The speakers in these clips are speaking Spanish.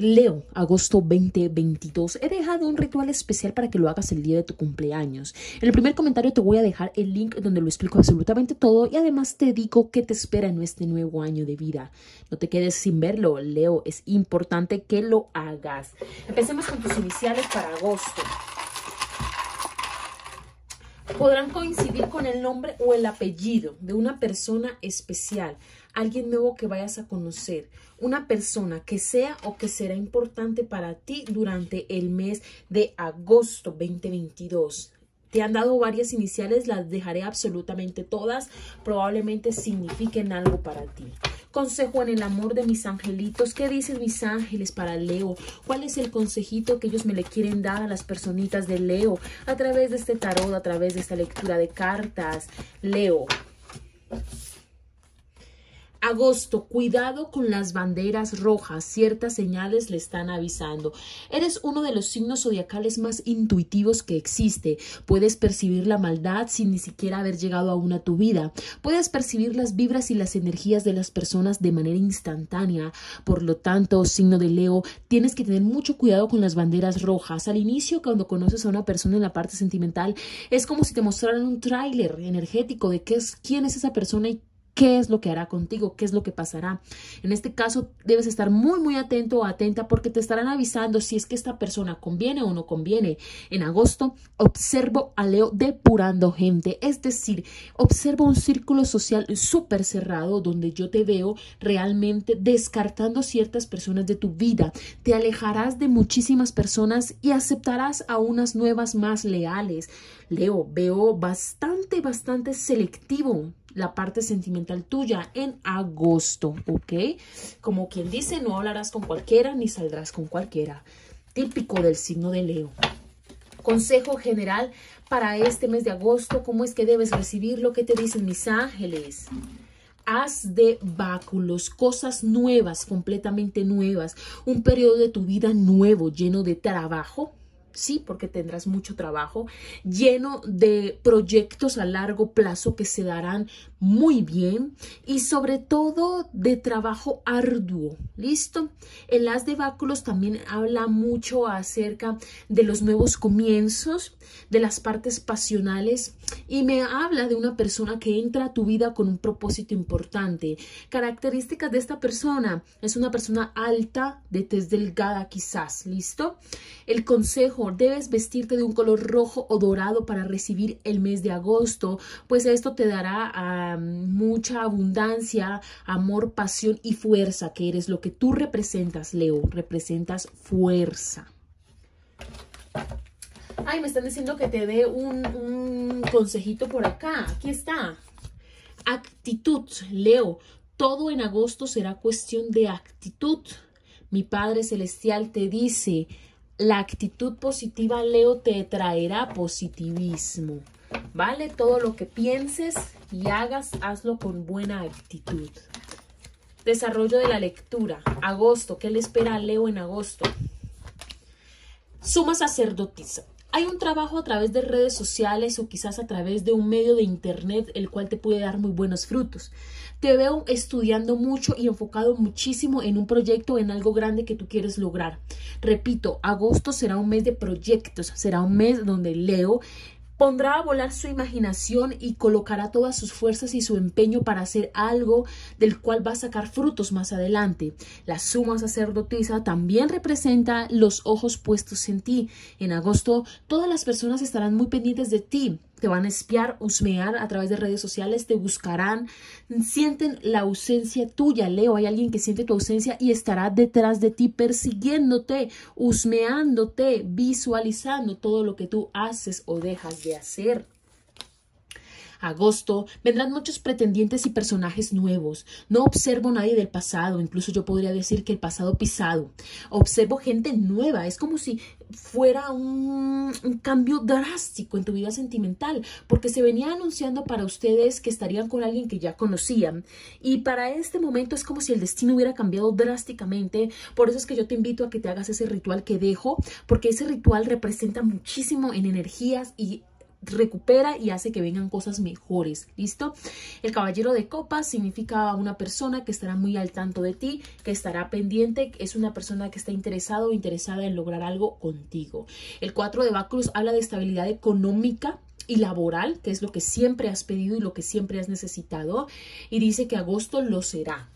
Leo, agosto 2022. He dejado un ritual especial para que lo hagas el día de tu cumpleaños. En el primer comentario te voy a dejar el link donde lo explico absolutamente todo y además te digo qué te espera en este nuevo año de vida. No te quedes sin verlo, Leo. Es importante que lo hagas. Empecemos con tus iniciales para agosto podrán coincidir con el nombre o el apellido de una persona especial, alguien nuevo que vayas a conocer, una persona que sea o que será importante para ti durante el mes de agosto 2022. Te han dado varias iniciales, las dejaré absolutamente todas, probablemente signifiquen algo para ti. Consejo en el amor de mis angelitos. ¿Qué dicen mis ángeles para Leo? ¿Cuál es el consejito que ellos me le quieren dar a las personitas de Leo a través de este tarot, a través de esta lectura de cartas? Leo. Agosto, cuidado con las banderas rojas, ciertas señales le están avisando. Eres uno de los signos zodiacales más intuitivos que existe. Puedes percibir la maldad sin ni siquiera haber llegado aún a tu vida. Puedes percibir las vibras y las energías de las personas de manera instantánea. Por lo tanto, signo de Leo, tienes que tener mucho cuidado con las banderas rojas. Al inicio, cuando conoces a una persona en la parte sentimental, es como si te mostraran un tráiler energético de qué es, quién es esa persona y qué es lo que hará contigo, qué es lo que pasará. En este caso debes estar muy muy atento o atenta porque te estarán avisando si es que esta persona conviene o no conviene. En agosto observo a Leo depurando gente, es decir, observo un círculo social súper cerrado donde yo te veo realmente descartando ciertas personas de tu vida. Te alejarás de muchísimas personas y aceptarás a unas nuevas más leales. Leo, veo bastante, bastante selectivo la parte sentimental tuya en agosto, ¿ok? Como quien dice, no hablarás con cualquiera ni saldrás con cualquiera. Típico del signo de Leo. Consejo general para este mes de agosto, ¿cómo es que debes recibir lo que te dicen mis ángeles? haz de báculos, cosas nuevas, completamente nuevas, un periodo de tu vida nuevo, lleno de trabajo, sí, porque tendrás mucho trabajo, lleno de proyectos a largo plazo que se darán muy bien y sobre todo de trabajo arduo. ¿Listo? El as de báculos también habla mucho acerca de los nuevos comienzos, de las partes pasionales y me habla de una persona que entra a tu vida con un propósito importante. Características de esta persona es una persona alta, de tez delgada quizás. ¿Listo? El consejo debes vestirte de un color rojo o dorado para recibir el mes de agosto, pues esto te dará mucha abundancia, amor, pasión y fuerza, que eres lo que tú representas, Leo, representas fuerza. Ay, me están diciendo que te dé un, consejito por acá. Aquí está. Actitud, Leo. Todo en agosto será cuestión de actitud. Mi Padre Celestial te dice, la actitud positiva, Leo, te traerá positivismo. ¿Vale? Todo lo que pienses y hagas, hazlo con buena actitud. Desarrollo de la lectura. Agosto. ¿Qué le espera a Leo en agosto? Suma sacerdotisa. Hay un trabajo a través de redes sociales o quizás a través de un medio de internet el cual te puede dar muy buenos frutos. Te veo estudiando mucho y enfocado muchísimo en un proyecto, en algo grande que tú quieres lograr. Repito, agosto será un mes de proyectos, será un mes donde Leo pondrá a volar su imaginación y colocará todas sus fuerzas y su empeño para hacer algo del cual va a sacar frutos más adelante. La suma sacerdotisa también representa los ojos puestos en ti. En agosto, todas las personas estarán muy pendientes de ti te van a espiar, husmear a través de redes sociales, te buscarán, sienten la ausencia tuya, Leo, hay alguien que siente tu ausencia y estará detrás de ti persiguiéndote, husmeándote, visualizando todo lo que tú haces o dejas de hacer agosto, vendrán muchos pretendientes y personajes nuevos. No observo nadie del pasado, incluso yo podría decir que el pasado pisado. Observo gente nueva, es como si fuera un, cambio drástico en tu vida sentimental, porque se venía anunciando para ustedes que estarían con alguien que ya conocían. Y para este momento es como si el destino hubiera cambiado drásticamente. Por eso es que yo te invito a que te hagas ese ritual que dejo, porque ese ritual representa muchísimo en energías y recupera y hace que vengan cosas mejores. ¿Listo? El caballero de copas significa una persona que estará muy al tanto de ti, que estará pendiente, es una persona que está interesado o interesada en lograr algo contigo. El cuatro de báculos habla de estabilidad económica y laboral, que es lo que siempre has pedido y lo que siempre has necesitado, y dice que agosto lo será.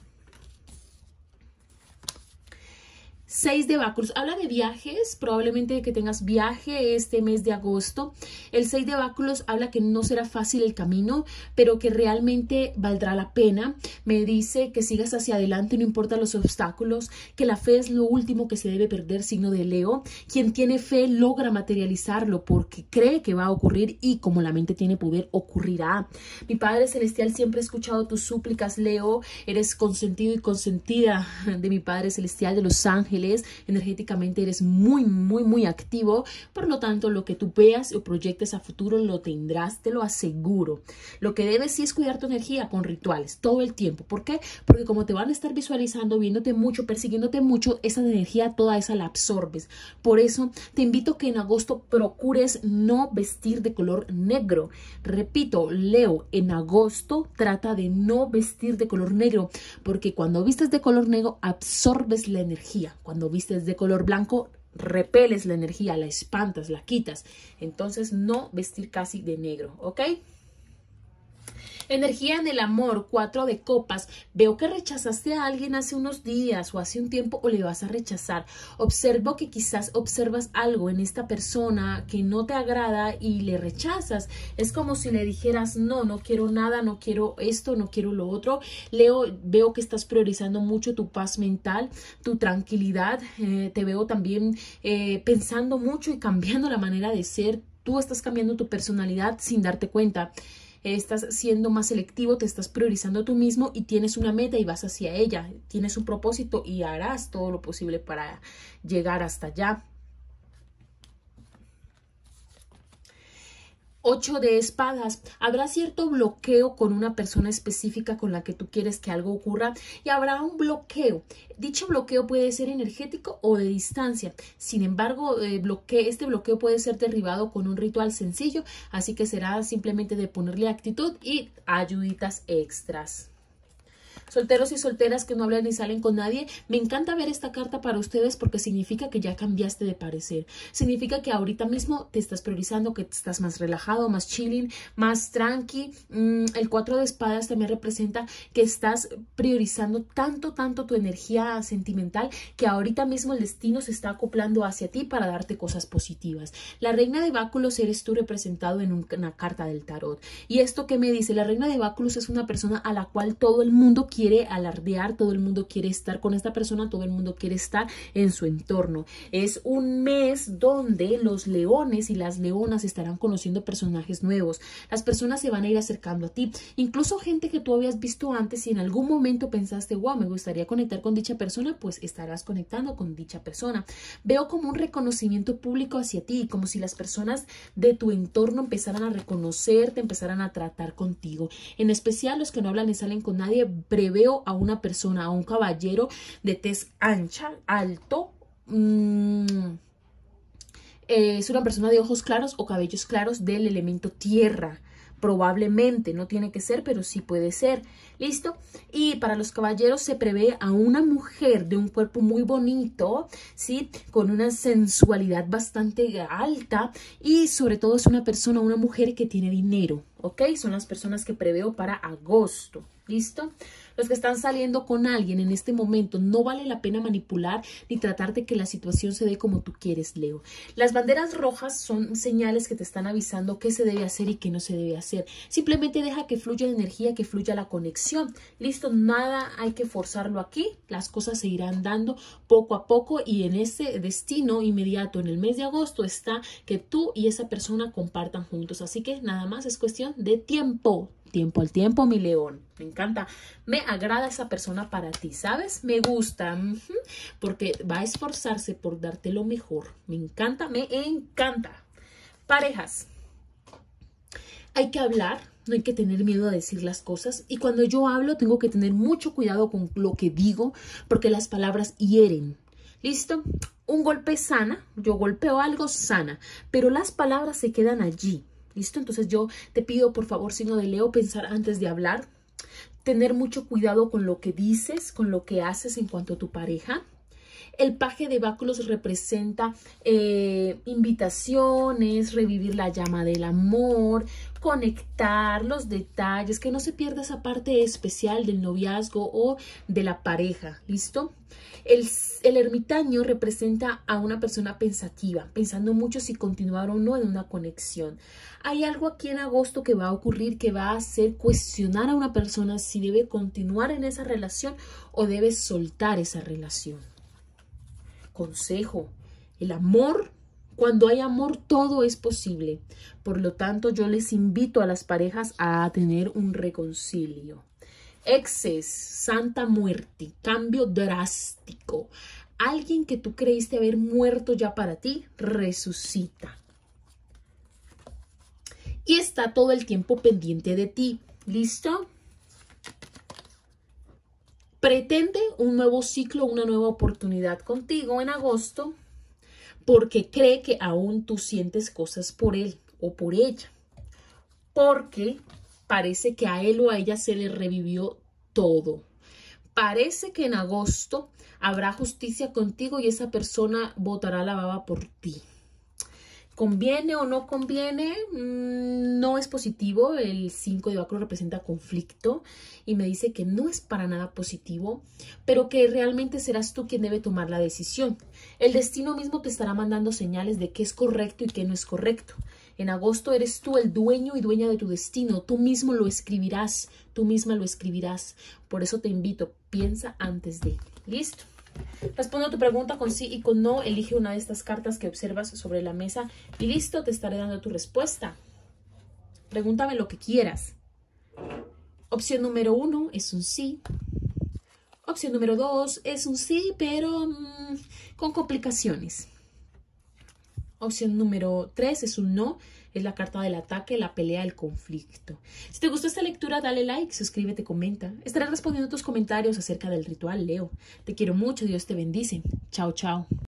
6 de báculos. Habla de viajes, probablemente que tengas viaje este mes de agosto. El 6 de báculos habla que no será fácil el camino, pero que realmente valdrá la pena. Me dice que sigas hacia adelante, no importa los obstáculos, que la fe es lo último que se debe perder, signo de Leo. Quien tiene fe logra materializarlo porque cree que va a ocurrir y como la mente tiene poder, ocurrirá. Mi Padre Celestial siempre ha escuchado tus súplicas, Leo. Eres consentido y consentida de mi Padre Celestial, de los ángeles energéticamente eres muy, muy, muy activo. Por lo tanto, lo que tú veas o proyectes a futuro lo tendrás, te lo aseguro. Lo que debes sí es cuidar tu energía con rituales todo el tiempo. ¿Por qué? Porque como te van a estar visualizando, viéndote mucho, persiguiéndote mucho, esa energía toda esa la absorbes. Por eso te invito que en agosto procures no vestir de color negro. Repito, Leo, en agosto trata de no vestir de color negro, porque cuando vistes de color negro absorbes la energía. Vistes de color blanco, repeles la energía, la espantas, la quitas. Entonces, no vestir casi de negro, ¿ok? Energía en el amor, cuatro de copas. Veo que rechazaste a alguien hace unos días o hace un tiempo o le vas a rechazar. Observo que quizás observas algo en esta persona que no te agrada y le rechazas. Es como si le dijeras, no, no quiero nada, no quiero esto, no quiero lo otro. Leo, veo que estás priorizando mucho tu paz mental, tu tranquilidad. Eh, te veo también eh, pensando mucho y cambiando la manera de ser. Tú estás cambiando tu personalidad sin darte cuenta estás siendo más selectivo, te estás priorizando tú mismo y tienes una meta y vas hacia ella, tienes un propósito y harás todo lo posible para llegar hasta allá. Ocho de espadas. Habrá cierto bloqueo con una persona específica con la que tú quieres que algo ocurra y habrá un bloqueo. Dicho bloqueo puede ser energético o de distancia. Sin embargo, eh, este bloqueo puede ser derribado con un ritual sencillo, así que será simplemente de ponerle actitud y ayuditas extras solteros y solteras que no hablan ni salen con nadie, me encanta ver esta carta para ustedes porque significa que ya cambiaste de parecer. Significa que ahorita mismo te estás priorizando, que estás más relajado, más chilling, más tranqui. Mm, el cuatro de espadas también representa que estás priorizando tanto, tanto tu energía sentimental que ahorita mismo el destino se está acoplando hacia ti para darte cosas positivas. La reina de báculos eres tú representado en una carta del tarot. ¿Y esto qué me dice? La reina de báculos es una persona a la cual todo el mundo quiere quiere alardear, todo el mundo quiere estar con esta persona, todo el mundo quiere estar en su entorno. Es un mes donde los leones y las leonas estarán conociendo personajes nuevos. Las personas se van a ir acercando a ti, incluso gente que tú habías visto antes y en algún momento pensaste, wow, me gustaría conectar con dicha persona, pues estarás conectando con dicha persona. Veo como un reconocimiento público hacia ti, como si las personas de tu entorno empezaran a reconocerte, empezaran a tratar contigo. En especial los que no hablan y salen con nadie, veo a una persona, a un caballero de tez ancha, alto, mm, es una persona de ojos claros o cabellos claros del elemento tierra. Probablemente, no tiene que ser, pero sí puede ser. ¿Listo? Y para los caballeros se prevé a una mujer de un cuerpo muy bonito, ¿sí? Con una sensualidad bastante alta y sobre todo es una persona, una mujer que tiene dinero, ¿ok? Son las personas que preveo para agosto. ¿Listo? Los que están saliendo con alguien en este momento, no vale la pena manipular ni tratar de que la situación se dé como tú quieres, Leo. Las banderas rojas son señales que te están avisando qué se debe hacer y qué no se debe hacer. Simplemente deja que fluya la energía, que fluya la conexión. Listo, nada hay que forzarlo aquí. Las cosas se irán dando poco a poco y en ese destino inmediato, en el mes de agosto, está que tú y esa persona compartan juntos. Así que nada más es cuestión de tiempo tiempo al tiempo, mi león. Me encanta. Me agrada esa persona para ti, ¿sabes? Me gusta. Porque va a esforzarse por darte lo mejor. Me encanta, me encanta. Parejas. Hay que hablar, no hay que tener miedo a decir las cosas. Y cuando yo hablo, tengo que tener mucho cuidado con lo que digo, porque las palabras hieren. ¿Listo? Un golpe sana, yo golpeo algo sana, pero las palabras se quedan allí ¿Listo? Entonces yo te pido, por favor, signo de Leo, pensar antes de hablar, tener mucho cuidado con lo que dices, con lo que haces en cuanto a tu pareja. El paje de báculos representa eh, invitaciones, revivir la llama del amor, conectar los detalles, que no se pierda esa parte especial del noviazgo o de la pareja, ¿listo? El, el, ermitaño representa a una persona pensativa, pensando mucho si continuar o no en una conexión. Hay algo aquí en agosto que va a ocurrir que va a hacer cuestionar a una persona si debe continuar en esa relación o debe soltar esa relación. Consejo, el amor cuando hay amor, todo es posible. Por lo tanto, yo les invito a las parejas a tener un reconcilio. Exes, Santa Muerte, cambio drástico. Alguien que tú creíste haber muerto ya para ti, resucita. Y está todo el tiempo pendiente de ti. ¿Listo? Pretende un nuevo ciclo, una nueva oportunidad contigo en agosto porque cree que aún tú sientes cosas por él o por ella. Porque parece que a él o a ella se le revivió todo. Parece que en agosto habrá justicia contigo y esa persona votará la baba por ti. ¿Conviene o no conviene? Mm, no es positivo. El 5 de báculo representa conflicto y me dice que no es para nada positivo, pero que realmente serás tú quien debe tomar la decisión. El destino mismo te estará mandando señales de qué es correcto y qué no es correcto. En agosto eres tú el dueño y dueña de tu destino. Tú mismo lo escribirás, tú misma lo escribirás. Por eso te invito, piensa antes de. ¿Listo? Respondo a tu pregunta con sí y con no. Elige una de estas cartas que observas sobre la mesa y listo, te estaré dando tu respuesta. Pregúntame lo que quieras. Opción número uno es un sí. Opción número dos es un sí, pero mm, con complicaciones. Opción número tres es un no es la carta del ataque, la pelea, el conflicto. Si te gustó esta lectura, dale like, suscríbete, comenta. Estaré respondiendo tus comentarios acerca del ritual, Leo. Te quiero mucho, Dios te bendice. Chao, chao.